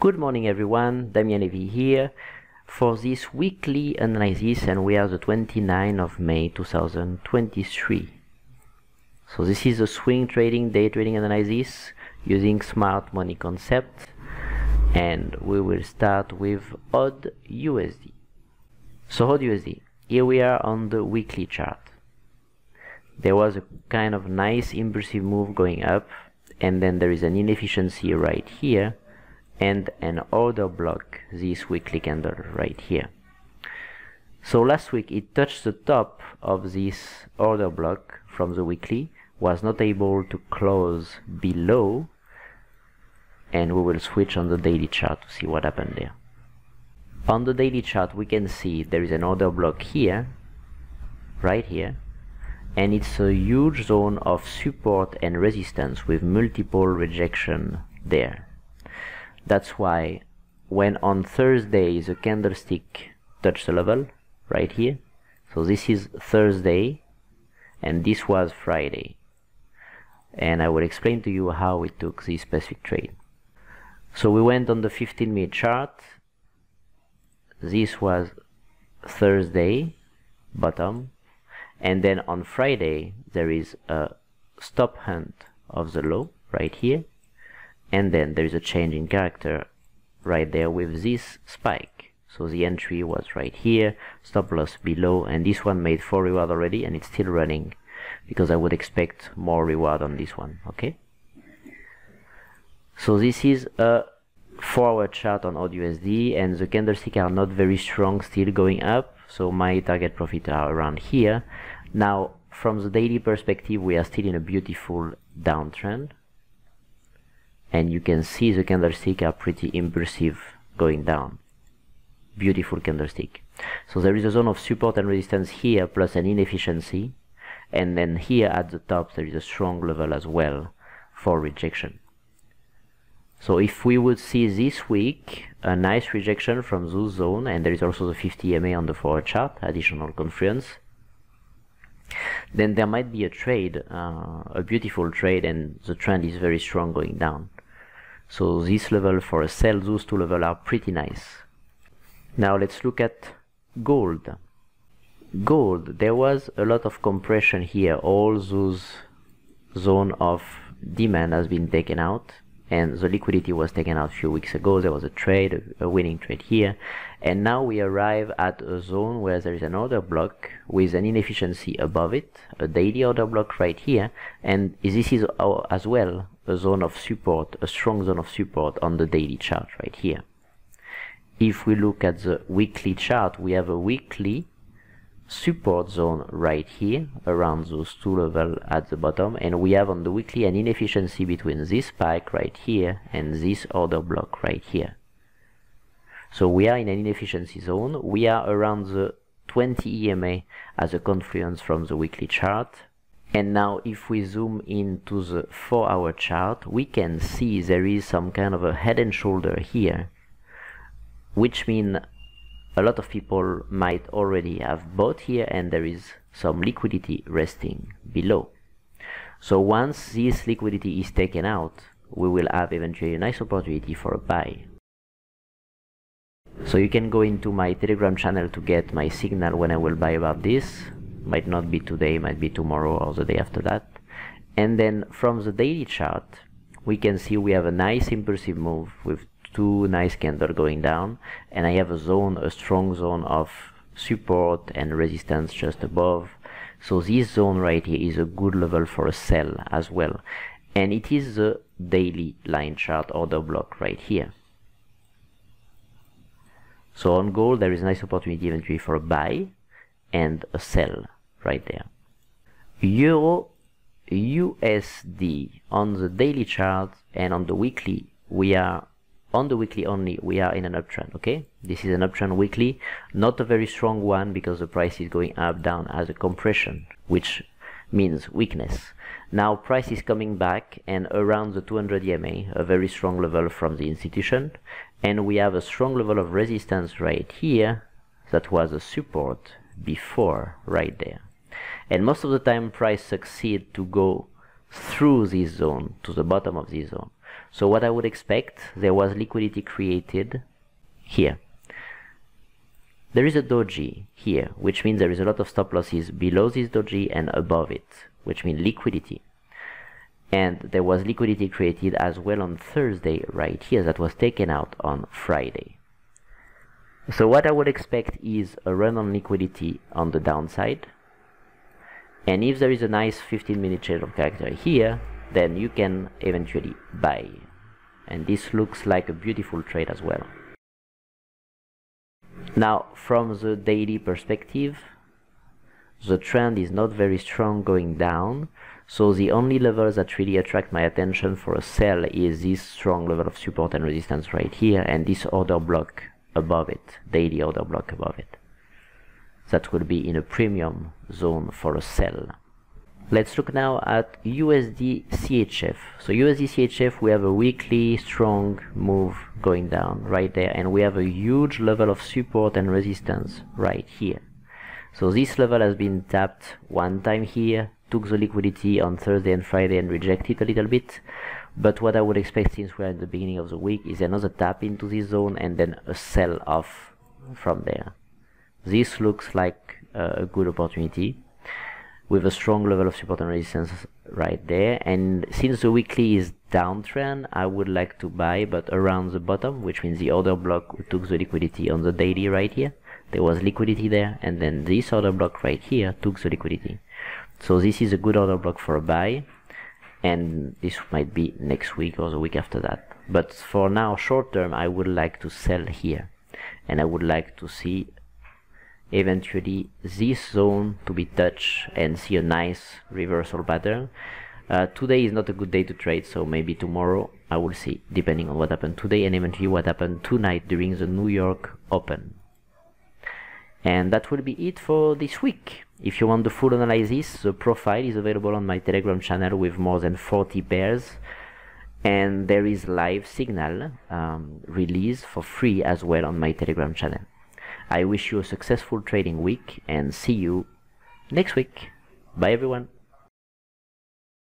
Good morning everyone, Damien Levy here for this weekly analysis and we are the 29th of May 2023. So this is a swing trading, day trading analysis using smart money concept and we will start with AUD USD. So AUD USD, here we are on the weekly chart. There was a kind of nice impulsive move going up and then there is an inefficiency right here and an order block this weekly candle right here. So last week it touched the top of this order block from the weekly was not able to close below and we will switch on the daily chart to see what happened there. On the daily chart we can see there is an order block here right here and it's a huge zone of support and resistance with multiple rejection there that's why when on Thursday the candlestick touched the level right here. So this is Thursday and this was Friday. And I will explain to you how we took this specific trade. So we went on the 15 minute chart. This was Thursday bottom. And then on Friday there is a stop hunt of the low right here and then there is a change in character right there with this spike. So the entry was right here stop loss below and this one made 4 reward already and it's still running because I would expect more reward on this one okay? So this is a 4 hour chart on USD and the candlestick are not very strong still going up. So my target profit are around here. Now from the daily perspective we are still in a beautiful downtrend and you can see the candlestick are pretty impulsive going down. Beautiful candlestick. So there is a zone of support and resistance here plus an inefficiency. And then here at the top there is a strong level as well for rejection. So if we would see this week a nice rejection from this zone and there is also the 50 EMA on the forward chart additional confluence then there might be a trade uh, a beautiful trade and the trend is very strong going down so this level for a sell, those two levels are pretty nice. Now let's look at gold. Gold, there was a lot of compression here. All those zone of demand has been taken out and the liquidity was taken out a few weeks ago. There was a trade, a winning trade here. And now we arrive at a zone where there is an order block with an inefficiency above it, a daily order block right here. And this is uh, as well a zone of support, a strong zone of support on the daily chart right here. If we look at the weekly chart, we have a weekly support zone right here around those two levels at the bottom and we have on the weekly an inefficiency between this spike right here and this order block right here. So we are in an inefficiency zone. We are around the 20 EMA as a confluence from the weekly chart and now if we zoom into the 4 hour chart we can see there is some kind of a head and shoulder here which means a lot of people might already have bought here and there is some liquidity resting below. So once this liquidity is taken out we will have eventually a nice opportunity for a buy. So you can go into my telegram channel to get my signal when I will buy about this might not be today might be tomorrow or the day after that. And then from the daily chart we can see we have a nice impulsive move with two nice candles going down. And I have a zone a strong zone of support and resistance just above. So this zone right here is a good level for a sell as well. And it is the daily line chart order block right here. So on gold there is a nice opportunity eventually for a buy and a sell right there. Euro USD on the daily chart and on the weekly we are on the weekly only we are in an uptrend okay? This is an uptrend weekly not a very strong one because the price is going up down as a compression which means weakness. Now price is coming back and around the 200 EMA a very strong level from the institution. And we have a strong level of resistance right here that was a support before right there and most of the time price succeed to go through this zone to the bottom of this zone So what I would expect, there was liquidity created here. There is a doji here, which means there is a lot of stop losses below this doji and above it, which means liquidity. And there was liquidity created as well on Thursday right here that was taken out on Friday. So what I would expect is a run on liquidity on the downside. And if there is a nice 15 minute change of character here, then you can eventually buy. And this looks like a beautiful trade as well. Now, from the daily perspective, the trend is not very strong going down, so the only levels that really attract my attention for a sell is this strong level of support and resistance right here and this order block above it, daily order block above it. That would be in a premium zone for a sell. Let's look now at USD CHF. So USD CHF, we have a weekly strong move going down right there, and we have a huge level of support and resistance right here. So this level has been tapped one time here, took the liquidity on Thursday and Friday and rejected a little bit. But what I would expect since we're at the beginning of the week is another tap into this zone and then a sell off from there. This looks like a good opportunity with a strong level of support and resistance right there. And since the weekly is downtrend I would like to buy but around the bottom which means the order block took the liquidity on the daily right here. There was liquidity there and then this order block right here took the liquidity. So this is a good order block for a buy and this might be next week or the week after that but for now short term I would like to sell here and I would like to see eventually this zone to be touched and see a nice reversal pattern. Uh, today is not a good day to trade, so maybe tomorrow I will see, depending on what happened today and eventually what happened tonight during the New York Open. And that will be it for this week. If you want the full analysis, the profile is available on my Telegram channel with more than 40 pairs. And there is live signal um, release for free as well on my Telegram channel. I wish you a successful trading week and see you next week. Bye everyone.